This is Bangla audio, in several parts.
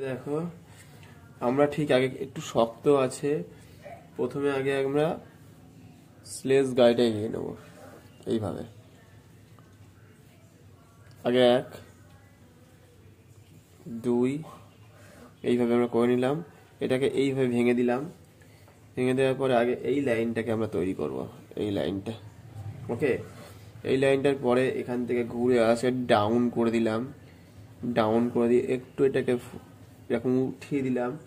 দেখো, আমরা ঠিক আগে একটু শক্ত আছে। প্রথমে আগে আমরা স্লেজ গাড়িটা এগিয়ে নেব, এইভাবে। আগে এক, দুই, এইভাবে আমরা করে নিলাম। এটাকে এইভাবে ভেঙে দিলাম। ভেঙে দেওয়ার পরে আগে এই লাইনটাকে আমরা তৈরি করব, এই লাইনটা। ওকে? এই লাইনটার পরে এখান থেকে ঘুরে আসে, ডাউন করে দিলাম। ডাউন করে দিয়ে একটু এটাকে এরকম উঠিয়ে দিলাম।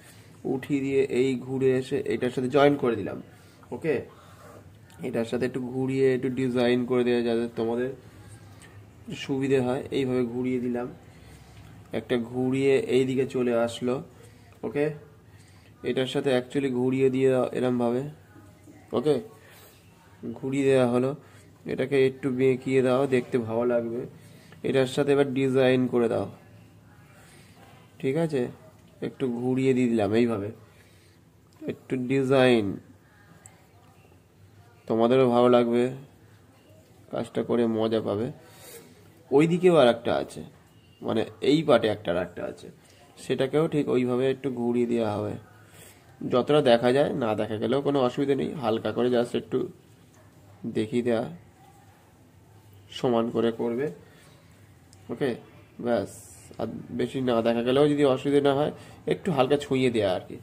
উঠিয়ে দিয়ে এই ঘুরে এসে এটার সাথে জয়েন করে দিলাম। ওকে এটার সাথে একটু ঘুরিয়ে, একটু ডিজাইন করে দেওয়া যাতে তোমাদের সুবিধে হয়। এইভাবে ঘুরিয়ে দিলাম। একটা ঘুরিয়ে এই দিকে চলে আসলো। ওকে এটার সাথে অ্যাকচুয়ালি ঘুরিয়ে দিয়ে এরমভাবে। ওকে ঘুরিয়ে দেওয়া হলো। এটাকে একটু বেঁকিয়ে দাও, দেখতে ভালো লাগবে। এটার সাথে এবার ডিজাইন করে দাও। ঠিক আছে? একটু ঘুরিয়ে দিয়ে দিলাম এইভাবে। একটু ডিজাইন তোমাদেরও ভালো লাগবে, কাজটা করে মজা পাবে। ওই দিকেও আর একটা আছে মানে এই পাটে একটা আর একটা আছে। সেটাকেও ঠিক ওইভাবে একটু ঘুরিয়ে দেওয়া হবে। যতটা দেখা যায়, না দেখা গেলেও কোনো অসুবিধা নেই। হালকা করে জাস্ট একটু দেখিয়ে দেওয়া সমান করে করবে। ওকে ব্যাস। আর বেশি না দেখা গেলেও যদি অসুবিধা না হয়, একটু হালকা ছুঁয়ে দেওয়া আর কি।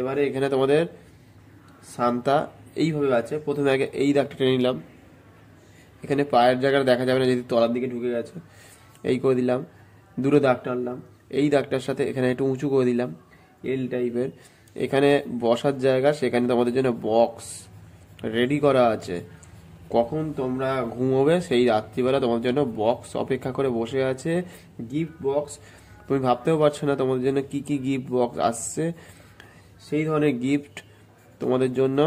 এবারে এখানে তোমাদের সান্তা এইভাবে আছে। প্রথমে আগে এই দাগটা টেনে নিলাম। এখানে পায়ের জায়গাটা দেখা যাবে না যদি তলার দিকে ঢুকে গেছে। এই করে দিলাম। দুটো দাগ টানলাম এই দাগটার সাথে এখানে একটু উঁচু করে দিলাম। এল টাইপের। এখানে বসার জায়গা, সেখানে তোমাদের জন্য বক্স রেডি করা আছে। কখন তোমরা ঘুমোবে সেই রাত্রিবেলা তোমাদের জন্য বক্স অপেক্ষা করে বসে আছে গিফট বক্স তুমি ভাবতেও পারছ না তোমাদের জন্য কি কি গিফট বক্স আসছে। সেই ধরনের গিফট তোমাদের জন্য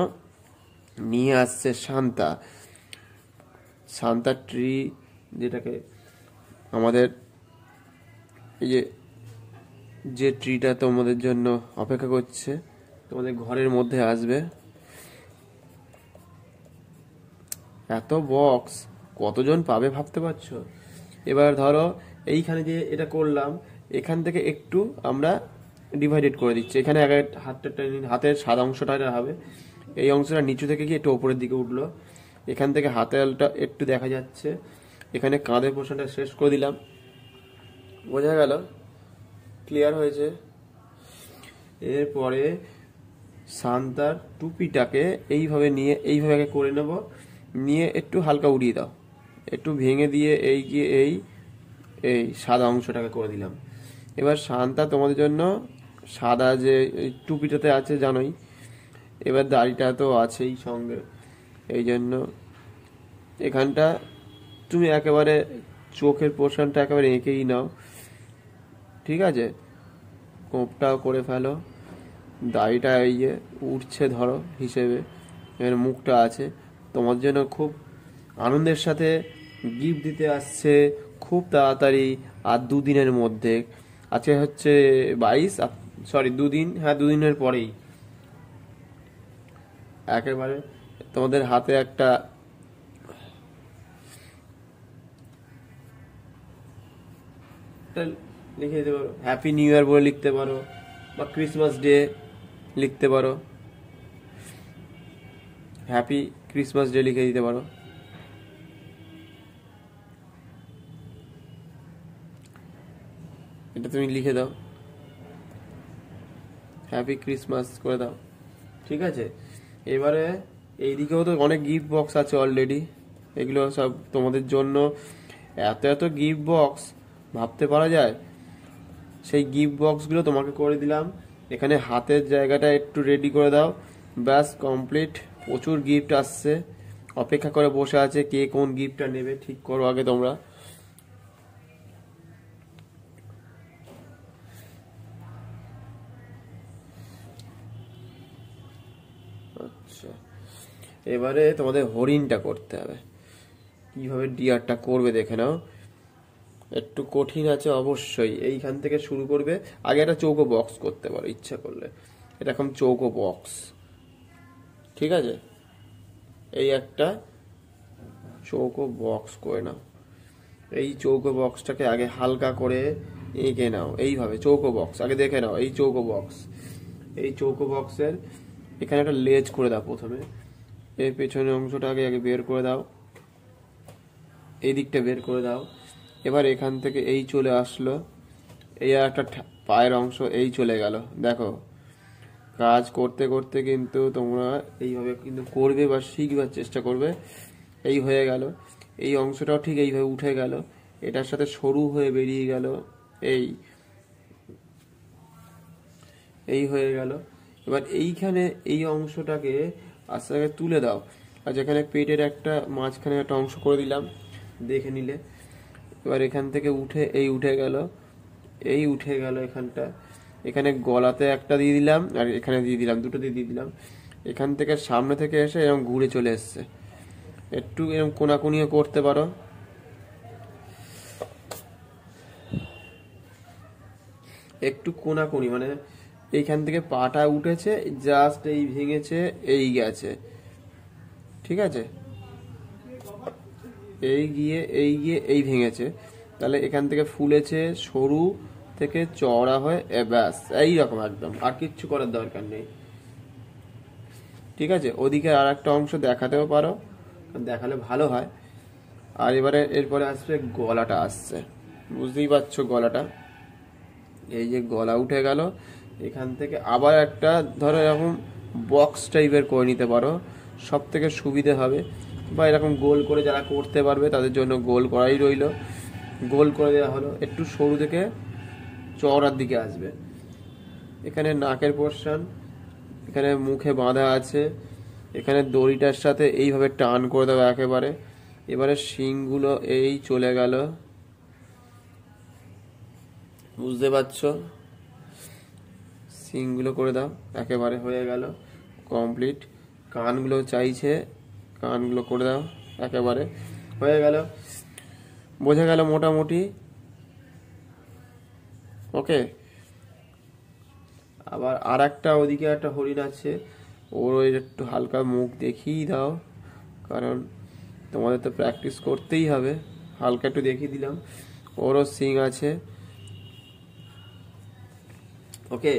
নিয়ে আসছে শান্তা। শান্তা ট্রি যেটাকে আমাদের এই যে যে ট্রিটা তোমাদের জন্য অপেক্ষা করছে, তোমাদের ঘরের মধ্যে আসবে। এত বক্স কতজন পাবে ভাবতে পারছ? এবার ধরো, এইখানে যে এটা করলাম, এখান থেকে একটু আমরা ডিভাইডেড করে দিচ্ছি। এখানে আগে হাতটা টেনে- হাতের সাদা অংশটা হবে। এই অংশটা নিচু থেকে গিয়ে একটু ওপরের দিকে উঠল। এখান থেকে হাতেলটা একটু দেখা যাচ্ছে। এখানে কাঁধের পোর্শনটা শেষ করে দিলাম। বোঝা গেল? ক্লিয়ার হয়েছে? এরপরে সান্তার টুপিটাকে এইভাবে নিয়ে, এইভাবে করে নেব। নিয়ে একটু হালকা উড়িয়ে দাও। একটু ভেঙে দিয়ে এই গিয়ে এই এই সাদা অংশটাকে করে দিলাম। এবার শান্তা তোমাদের জন্য, সাদা যে টুপিটাতে আছে জানোই, এবার দাড়িটা তো আছেই সঙ্গে। এই জন্য এখানটা তুমি একেবারে চোখের পোর্শনটা একেবারে এঁকেই নাও। ঠিক আছে? কোপটাও করে ফেলো। দাড়িটা এই যে উঠছে ধরো হিসেবে। এর মুখটা আছে। তোমার জন্য খুব আনন্দের সাথে গিফট দিতে আসছে, খুব তাড়াতাড়ি। আর দুদিনের মধ্যে। আজকে হচ্ছে বাইশ সরি দুদিন হ্যাঁ দুদিনের পরেই। একেবারে তোমাদের হাতে একটা লিখে দিতে পারো। হ্যাপি নিউ ইয়ার বলে লিখতে পারো, বা ক্রিসমাস ডে লিখতে পারো। হ্যাপি ক্রিসমাস ডে লিখে দিতে পারো। এটা তুমি লিখে দাও। হ্যাপি ক্রিসমাস করে দাও। ঠিক আছে? এবারে এইদিকেও তো অনেক গিফট বক্স আছে অলরেডি এগুলো সব তোমাদের জন্য এত এত গিফট বক্স ভাবতে পারা যায়? সেই গিফট বক্সগুলো তোমাকে করে দিলাম। এখানে হাতের জায়গাটা একটু রেডি করে দাও। ব্যাস কমপ্লিট প্রচুর গিফট আসছে। অপেক্ষা করে বসে আছে কে কোন গিফটটা নেবে, ঠিক করো আগে তোমরা। আচ্ছা এবারে তোমাদের হরিণটা করতে হবে। কীভাবে ডিয়ারটা করবে দেখে নাও। একটু কঠিন আছে অবশ্যই, এইখান থেকে শুরু করবে। আগে একটা চৌকো বক্স করতে পারো, ইচ্ছা করলে। এরকম চৌকো বক্স ঠিক আছে? এই একটা চৌকো বক্স করে নাও। এই চৌকো বক্সটাকে আগে হালকা করে এঁকে নাও। এইভাবে চৌকো বক্স আগে দেখে নাও এই চৌকো বক্স এই চৌকো বক্সের এখানে একটা লেজ করে দাও প্রথমে। এই পেছনের অংশটা আগে আগে বের করে দাও। এই দিকটা বের করে দাও। এবার এখান থেকে এই চলে আসলো। এই আর একটা পায়ের অংশ এই চলে গেল। দেখো কাজ করতে করতে কিন্তু তোমরা এইভাবে কিন্তু করবে বা শিখবার চেষ্টা করবে। এই হয়ে গেল। এই অংশটাও ঠিক এইভাবে উঠে গেল। এটার সাথে সরু হয়ে বেরিয়ে গেল। এই। এই হয়ে গেল। এবার এইখানে এই অংশটাকে আস্তে আস্তে তুলে দাও। আর যেখানে পেটের একটা মাঝখানে একটা অংশ করে দিলাম, দেখে নিলে। এবার এখান থেকে উঠে, এই উঠে গেল। এই উঠে গেল এখানটা। এখানে গলাতে একটা দিয়ে দিলাম, আর এখানে দিয়ে দিলাম, দুটো দিয়ে দিয়ে দিলাম। এখান থেকে সামনে থেকে এসে এরকম ঘুরে চলে এসছে। একটু এরকম কোনাকুনিও করতে পারো। একটু কোনাকুনি মানে এইখান থেকে পাটা উঠেছে জাস্ট এই ভেঙেছে, এই গেছে। ঠিক আছে? এই গিয়ে এই গিয়ে, এই ভেঙেছে। তাহলে এখান থেকে ফুলেছে সরু থেকে চওড়া হয়ে ব্যাস এই রকম একদম, আর কিচ্ছু করার দরকার নেই। ঠিক আছে? ওদিকে আর একটা অংশ দেখাতেও পারো, দেখালে ভালো হয়। আর এবারে, এরপরে আসবে গলাটা আসছে। বুঝতেই পারছ গলাটা? এই যে গলা উঠে গেল, এখান থেকে আবার একটা, ধরো এরকম বক্স টাইপের করে নিতে পারো। সব থেকে সুবিধে হবে, বা এরকম গোল করে যারা করতে পারবে, তাদের জন্য গোল করাই রইল। গোল করে দেওয়া হলো, একটু সরু থেকে চওড়ার দিকে আসবে। এখানে নাকের পোর্শন এখানে মুখে বাঁধা আছে, এখানে দড়িটার সাথে এইভাবে টান করে দেবো একেবারে। এবারে শিংগুলো এই চলে গেল। বুঝতে পারছ? শিংগুলো করে দাও, একেবারে হয়ে গেল কমপ্লিট কানগুলো চাইছে, কানগুলো করে দাও, একেবারে হয়ে গেল। বোঝা গেল মোটামুটি ওকে। আবার আর একটা ওদিকে একটা হরিণ আছে। ওর ওই একটু হালকা মুখ দেখিয়ে দাও, কারণ তোমাদের তো প্র্যাকটিস করতেই হবে। হালকা একটু দেখিয়ে দিলাম। ওরও সিং আছে। ওকে,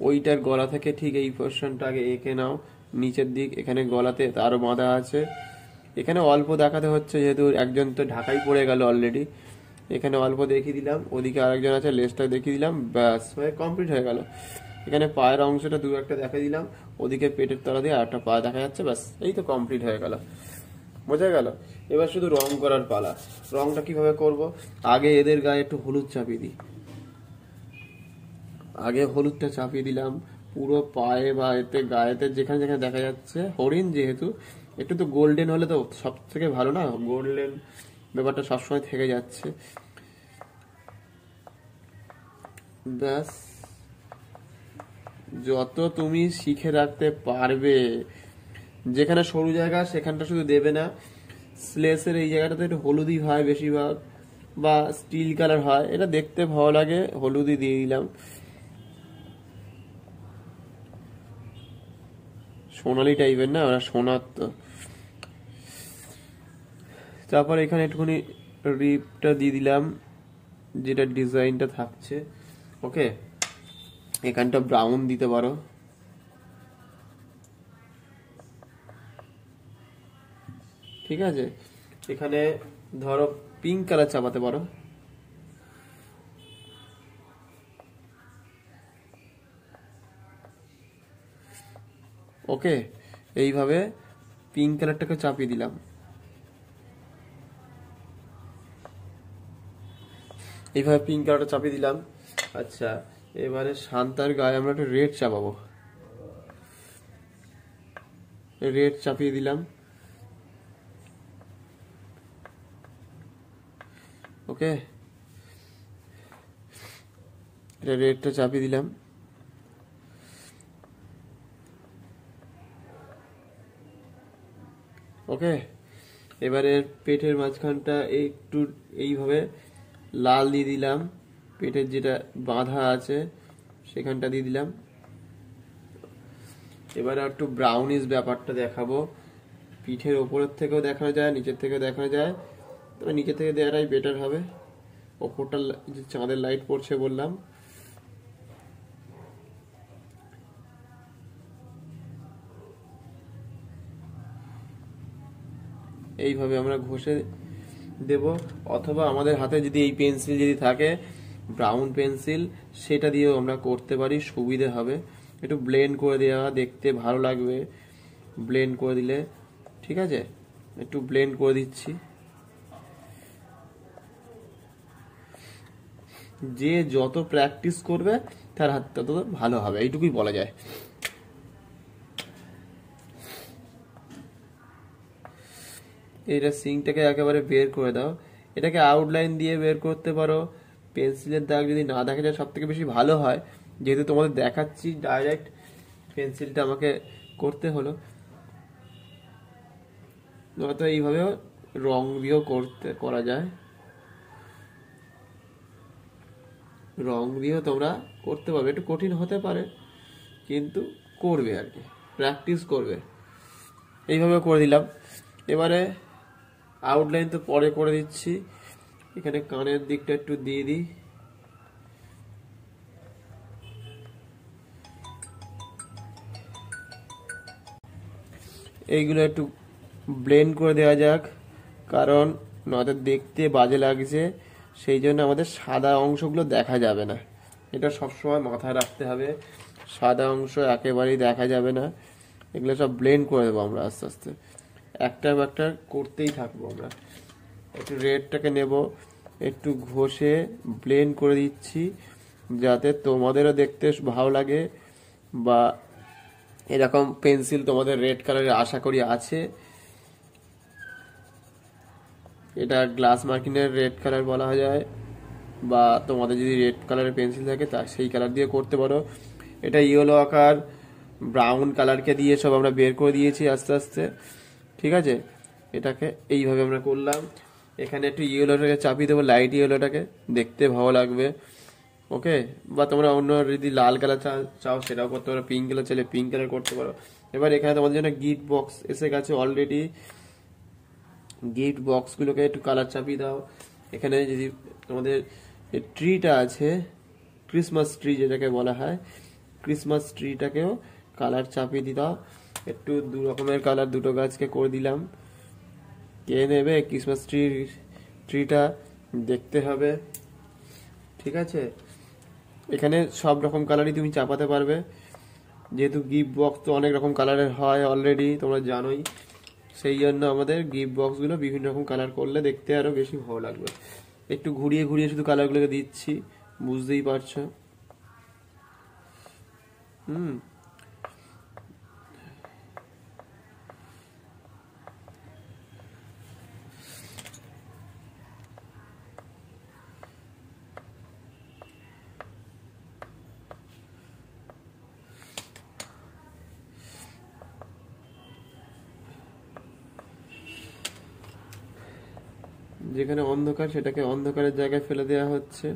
ওইটার গলা থেকে ঠিক এই পোর্শনটা আগে এঁকে নাও। নিচের দিক, এখানে গলাতে তারও বাঁধা আছে। এখানে অল্প দেখাতে হচ্ছে, যেহেতু একজন তো ঢাকাই পড়ে গেল অলরেডি এখানে অল্প দেখিয়ে দিলাম, ওদিকে আরেকজন আছে, লেসটা দেখিয়ে দিলাম, ব্যাস, হয়ে কমপ্লিট হয়ে গেল। এখানে পায়ের অংশটা দু একটা দেখা দিলাম, ওদিকে পেটের তলা দিয়ে আরেকটা পা দেখা যাচ্ছে, ব্যাস, এই তো কমপ্লিট হয়ে গেল। বোঝা গেল? এবার শুধু রং করার পালা। রংটা কীভাবে করব? আগে এদের গায়ে একটু হলুদ চাপিয়ে দিই। আগে হলুদটা চাপিয়ে দিলাম, পুরো পায়ে বা এতে গায়েতে যেখানে যেখানে দেখা যাচ্ছে, হরিণ যেহেতু, একটু তো গোল্ডেন হলে তো সব থেকে ভালো না? গোল্ডেন ব্যাপারটা সবসময় থেকে যাচ্ছে। ব্যাস, যত তুমি শিখে রাখতে পারবে, যেখানে সরু জায়গা সেখানটা শুধু দেবে না, স্লেসের এই জায়গাটাতে একটু হলুদি হয় বেশিরভাগ, বা স্টিল কালার হয়, এটা দেখতে ভালো লাগে হলুদি দিয়ে দিলাম। সোনালি টাইপের না, ওরা সোনার তো। তারপর এখানে একটুখানি রিপটা দিয়ে দিলাম, যেটা ডিজাইনটা থাকছে। ওকে? এখানটা ব্রাউন দিতে পারো। ঠিক আছে? এখানে ধরো পিঙ্ক কালার চাপাতে পারো। ওকে? এইভাবে পিঙ্ক কালারটাকে চাপিয়ে দিলাম। এইভাবে পিঙ্ক কালারটা চাপিয়ে দিলাম। আচ্ছা এবারে শান্তার গায়ে আমরা একটা রেড চাপাবো। রেড চাপিয়ে দিলাম। ওকে এটা রেডটা চাপিয়ে দিলাম। ওকে এবারে পেটের মাঝখানটা একটু এইভাবে লাল দিয়ে দিলাম। পেটের যেটা বাঁধা আছে, সেখানটা দিয়ে দিলাম। এবারে একটু ব্রাউনিশ ব্যাপারটা দেখাবো। পিঠের ওপরের থেকেও দেখানো যায়, নিচের থেকেও দেখানো যায়। তবে নিচে থেকে দেওয়াটাই বেটার হবে। ওপরটা যে চাঁদের লাইট পড়ছে বললাম। এইভাবে আমরা ঘষে দেব, অথবা আমাদের হাতে যদি এই পেন্সিল যদি থাকে, ব্রাউন পেন্সিল, সেটা দিয়েও আমরা করতে পারি, সুবিধে হবে। একটু ব্লেন্ড করে দেওয়া দেখতে ভালো লাগবে। ব্লেন্ড করে দিলে, ঠিক আছে? একটু ব্লেন্ড করে দিচ্ছি। যে যত প্র্যাকটিস করবে, তার হাত তত ভালো হবে, এইটুকুই বলা যায়। এটা সিংটাকে একেবারে বের করে দাও। এটাকে আউটলাইন দিয়ে বের করতে পারো। পেন্সিলের দাগ যদি না দেখা যায় সব থেকে বেশি ভালো হয়। যেহেতু তোমাদের দেখাচ্ছি ডাইরেক্ট পেন্সিলটা আমাকে করতে হলো। নয়তো এইভাবেও রং দিয়েও করতে, করা যায়। রং দিয়েও তোমরা করতে পারবে। একটু কঠিন হতে পারে, কিন্তু করবে আর কি। প্র্যাকটিস করবে। এইভাবে করে দিলাম। এবারে আউটলাইন তো পরে করে দিচ্ছি। এখানে কানের দিকটা একটু দিয়ে দিই। এইগুলো একটু ব্লেন্ড করে দেওয়া যাক, কারণ নয়তো দেখতে বাজে লাগছে, সেই জন্য আমাদের সাদা অংশগুলো দেখা যাবে না। এটা সবসময় মাথায় রাখতে হবে। সাদা অংশ একেবারেই দেখা যাবে না। এগুলো সব ব্লেন্ড করে দেবো আমরা আস্তে আস্তে। একটা একটা করতেই থাকব আমরা। একটু রেডটাকে নেব, একটু ঘষে ব্লেন্ড করে দিচ্ছি, যাতে তোমাদেরও দেখতে ভালো লাগে বা এরকম পেন্সিল তোমাদের রেড কালারের আশা করি আছে। এটা গ্লাস মার্কিনের রেড কালার বলা যায় বা তোমাদের যদি রেড কালারের পেন্সিল থাকে, তা সেই কালার দিয়ে করতে পারো। এটা ইয়েলো আকার ব্রাউন কালারকে দিয়ে সব আমরা বের করে দিয়েছি আস্তে আস্তে। ঠিক আছে? এটাকে এইভাবে আমরা করলাম। এখানে একটু ইয়েলোটাকে চাপিয়ে দেবো লাইট ইয়েলোটাকে দেখতে ভালো লাগবে। ওকে? বা তোমরা অন্য যদি লাল কালার চাও, সেটাও করতে পারো। পিঙ্ক কালার চাইলে পিঙ্ক কালার করতে পারো। এবার এখানে তোমাদের জন্য গিফট বক্স এসে গেছে অলরেডি গিফট বক্সগুলোকে একটু কালার চাপিয়ে দাও। এখানে যদি তোমাদের ট্রিটা আছে ক্রিসমাস ট্রি যেটাকে বলা হয় ক্রিসমাস ট্রিটাকেও কালার চাপিয়ে দিয়ে দাও। একটু দু রকমের কালার দুটো গাছকে করে দিলাম। কে নেবে? ক্রিসমাস ট্রি ট্রিটা দেখতে হবে। ঠিক আছে? এখানে সব রকম কালারই তুমি চাপাতে পারবে। যেহেতু গিফট বক্স তো অনেক রকম কালারের হয় অলরেডি তোমরা জানোই। সেই জন্য আমাদের গিফট বক্সগুলো বিভিন্ন রকম কালার করলে দেখতে আরও বেশি ভালো লাগবে। একটু ঘুরিয়ে ঘুরিয়ে শুধু কালারগুলোকে দিচ্ছি, বুঝতেই পারছ? হুম। যেখানে অন্ধকার সেটাকে অন্ধকারের জায়গায় ফেলে দেওয়া হচ্ছে।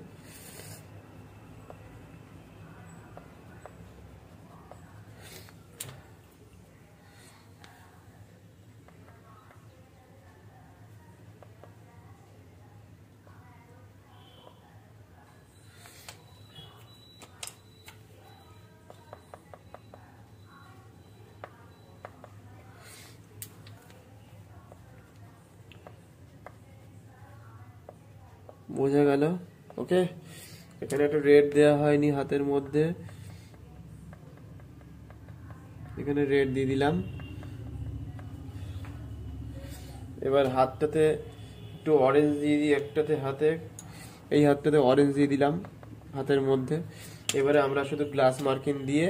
ওকে? এখানে একটা রেড দেওয়া হয়নি হাতের মধ্যে। এখানে রেড দিয়ে দিলাম। এবার হাতটাতে একটু অরেঞ্জ দিয়ে দিই একটাতে হাতে। এই হাতটাতে অরেঞ্জ দিয়ে দিলাম হাতের মধ্যে। এবারে আমরা শুধু গ্লাস মার্কিং দিয়ে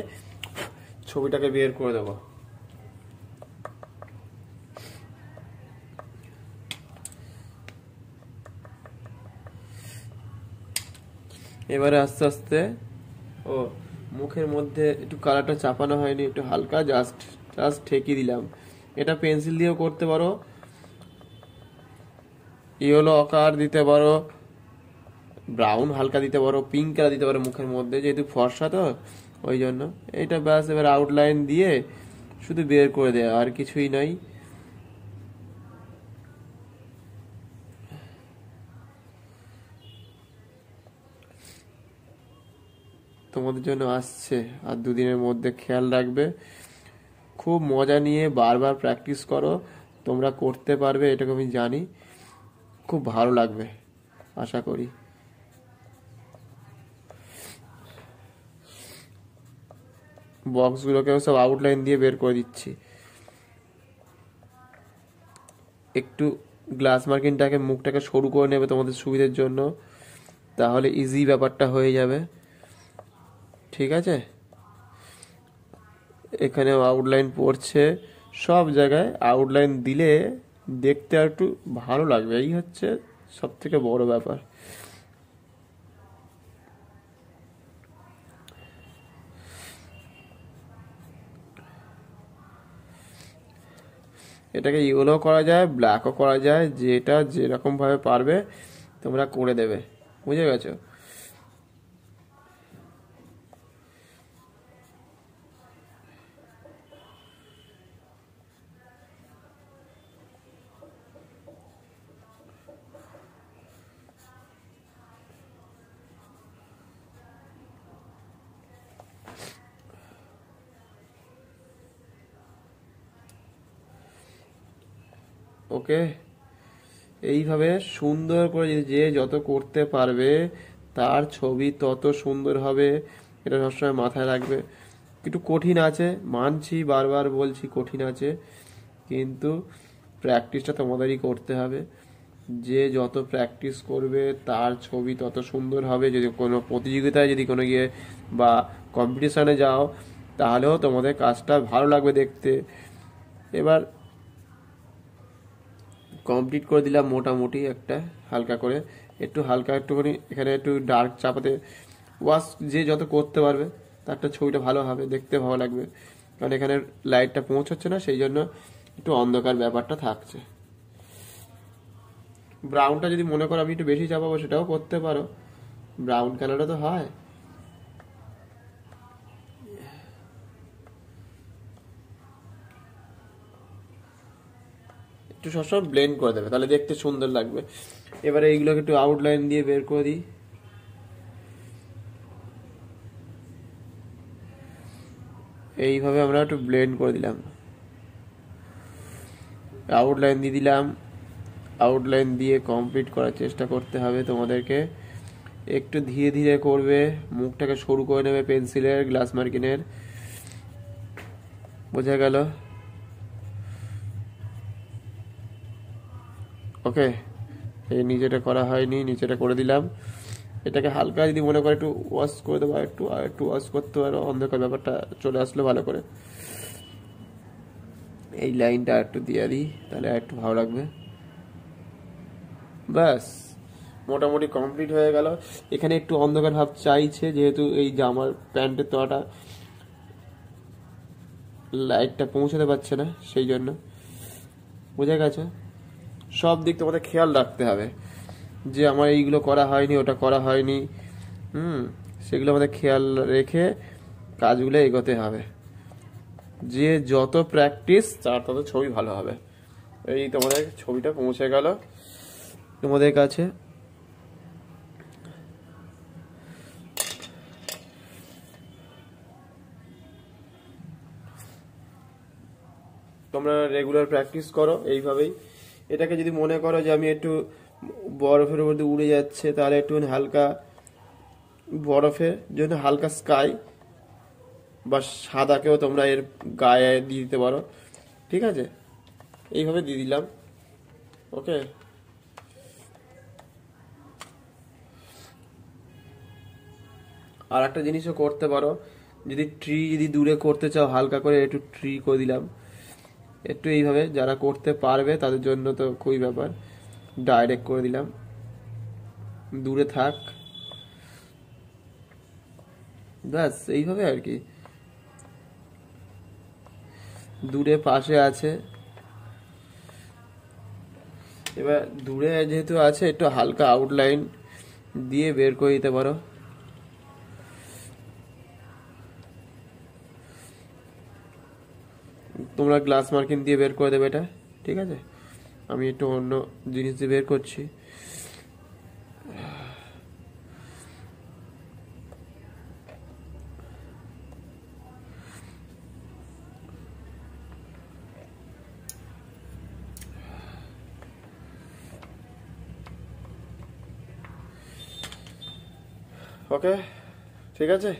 ছবিটাকে বের করে দেবো। এবারে আস্তে আস্তে, ও, মুখের মধ্যে একটু কালারটা চাপানো হয়নি, একটু হালকা জাস্ট জাস্ট ঠেকিয়ে দিলাম। এটা পেন্সিল দিয়েও করতে পারো। ইয়েলো আকার দিতে পারো। ব্রাউন হালকা দিতে পারো। পিঙ্ক কালার দিতে পারো মুখের মধ্যে, যেহেতু ফর্সা তো, ওই জন্য। এটা ব্যাস, এবার আউটলাইন দিয়ে শুধু বের করে দেওয়া আর কিছুই নাই। তোমাদের জন্য আসছে আর দুদিনের মধ্যে খেয়াল রাখবে। খুব মজা নিয়ে বারবার প্র্যাকটিস করো, তোমরা করতে পারবে, এটাকে আমি জানি। খুব ভালো লাগবে, আশা করি। বক্সগুলোকেও সব আউটলাইন দিয়ে বের করে দিচ্ছি। একটু গ্লাস মার্কিনটাকে মুখটাকে সরু করে নেবে তোমাদের সুবিধার জন্য, তাহলে ইজি ব্যাপারটা হয়ে যাবে। ঠিক আছে? এখানে আউটলাইন পড়ছে। সব জায়গায় আউটলাইন দিলে দেখতে আর একটু ভালো লাগবে। এই হচ্ছে সব থেকে বড় ব্যাপার। এটাকে ইয়েলো করা যায় ব্ল্যাকও করা যায়, যেটা যেরকম ভাবে পারবে তোমরা করে দেবে। বুঝে গেছো? ওকে এইভাবে সুন্দর করে যে যত করতে পারবে, তার ছবি তত সুন্দর হবে। এটা সবসময় মাথায় রাখবে। একটু কঠিন আছে, মানছি, বারবার বলছি কঠিন আছে, কিন্তু প্র্যাকটিসটা তোমাদেরই করতে হবে। যে যত প্র্যাকটিস করবে, তার ছবি তত সুন্দর হবে। যদি কোনো প্রতিযোগিতায় যদি কোনো গিয়ে বা কম্পিটিশনে যাও, তাহলেও তোমাদের কাজটা ভালো লাগবে দেখতে। এবার কমপ্লিট করে দিলাম মোটামুটি একটা, হালকা করে। একটু হালকা একটুখানি, এখানে একটু ডার্ক চাপাতে। ওয়াশ যে যত করতে পারবে তারটা ছবিটা ভালো হবে, দেখতে ভালো লাগবে। কারণ এখানে লাইটটা পৌঁছচ্ছে না, সেই জন্য একটু অন্ধকার ব্যাপারটা থাকছে। ব্রাউনটা যদি মনে করো আমি একটু বেশি চাপাবো, সেটাও করতে পারো। ব্রাউন কালারটা তো হয়। একটু সবসময় ব্লেন্ড করে দেবে, তাহলে দেখতে সুন্দর লাগবে। এবারে এইগুলোকে একটু আউটলাইন দিয়ে বের করে দিই। এইভাবে আমরা একটু ব্লেন্ড করে দিলাম। আউটলাইন দিয়ে দিলাম। আউটলাইন দিয়ে কমপ্লিট করার চেষ্টা করতে হবে তোমাদেরকে। একটু ধীরে ধীরে করবে, মুখটাকে সরু করে নেবে পেন্সিলের গ্লাস মার্কিনের বোঝা গেল? ওকে, এই নিচেটা করা হয়নি নিচেটা করে দিলাম। এটাকে হালকা যদি মনে করে একটু ওয়াশ করে দেবো একটু, আর একটু ওয়াশ করতে পারো অন্ধকার ব্যাপারটা চলে আসলো ভালো করে। এই লাইনটা একটু দিয়ে দিই, তাহলে আর একটু ভালো লাগবে। ব্যাস, মোটামুটি কমপ্লিট হয়ে গেল। এখানে একটু অন্ধকার ভাব চাইছে, যেহেতু এই জামার প্যান্টের তোয়াটা লাইটটা পৌঁছাতে পারছে না, সেই জন্য। বোঝা গেছে? সব দিক তোমাদের খেয়াল রাখতে হবে। যে আমার এইগুলো করা হয়নি, ওটা করা হয়নি। হুম, সেগুলো আমাদের খেয়াল রেখে কাজগুলো এগোতে হবে। যে যত প্র্যাকটিস তার তত ছবি ভালো হবে। এই তোমাদের ছবিটা পৌঁছে গেল তোমাদের কাছে। তোমরা রেগুলার প্র্যাকটিস করো, এইভাবেই। এটাকে যদি মনে করো যে আমি একটু বরফের মধ্যে উড়ে যাচ্ছে, তাহলে একটু হালকা বরফের জন্য হালকা স্কাই বা সাদাকেও তোমরা এর গায়ে দিয়ে দিতে পারো। ঠিক আছে? এইভাবে দিয়ে দিলাম। ওকে আর একটা জিনিসও করতে পারো। যদি ট্রি যদি দূরে করতে চাও, হালকা করে একটু ট্রি করে দিলাম। একটু এইভাবে যারা করতে পারবে তাদের জন্য তো খুবই ব্যাপার। ডাইরেক্ট করে দিলাম। দূরে থাক। ব্যাস, এইভাবে আর কি। দূরে পাশে আছে। এবার দূরে যেহেতু আছে, একটু হালকা আউটলাইন দিয়ে বের করে দিতে পারো। তোমরা গ্লাস মার্কিং দিয়ে বের করে দেবে এটা, ঠিক আছে? আমি একটু অন্য জিনিস দিয়ে বের করছি। ওকে ঠিক আছে?